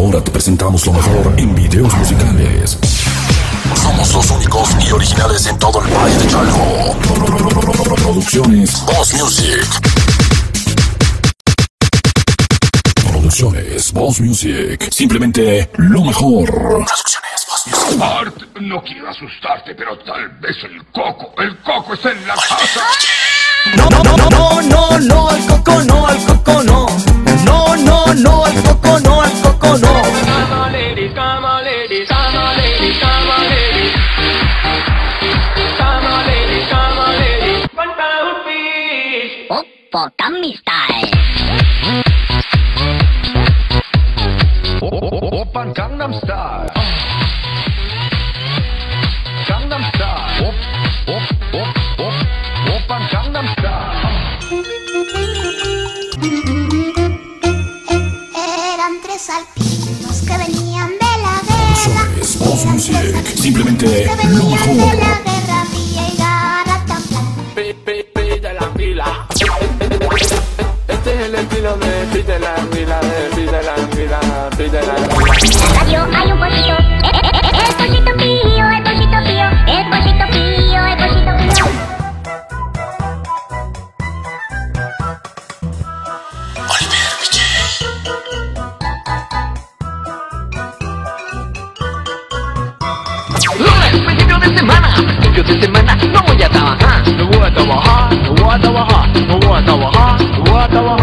Ahora te presentamos lo mejor en videos musicales. Somos los únicos y originales en todo el país de Chalco. Producciones Boss Music. Producciones Boss Music. Simplemente lo mejor. Producciones Boss Music. Art, no quiero asustarte, pero tal vez el coco, el coco está en la casa. No, no, no, no, Gummy Style. Open Gangnam Style. Gangnam Style. Op, op, op, op. Open Gangnam Style. Eran tres alpinos que venían de la guerra. Producciones Boss Eran Music. tres alpinos Simplemente que lo venían de mejor. Estilo de pi de la pila, de pi de la pila, pi de la En la radio hay un pollito. Eh, eh, eh, eh, el pollito pío, el pollito pío, el pollito pío, el pollito pío. Oliver DJ. Lunes, principio de semana, principio de semana, no voy a trabajar, no voy a trabajar, no voy a trabajar, no voy a trabajar, no voy a trabajar.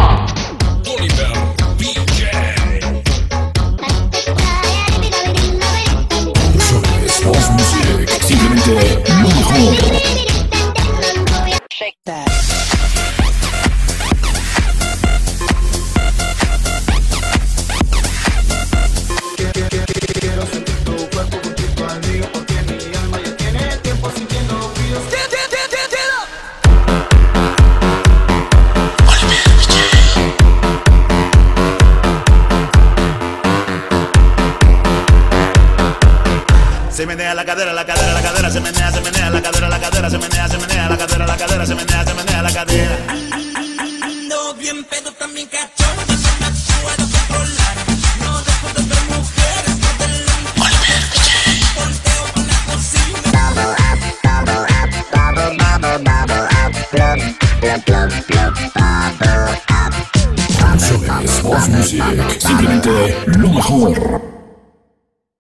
Se menea la cadera, la cadera, la cadera, se menea, se menea la cadera, la cadera, se menea, se menea la cadera, la cadera, se menea, se menea la cadera. Ando bien pedo también cachón, no me puedo controlar. No dejo de ver mujeres por delante. Volteo por la cocina. Producciones Boss Music. Simplemente lo mejor.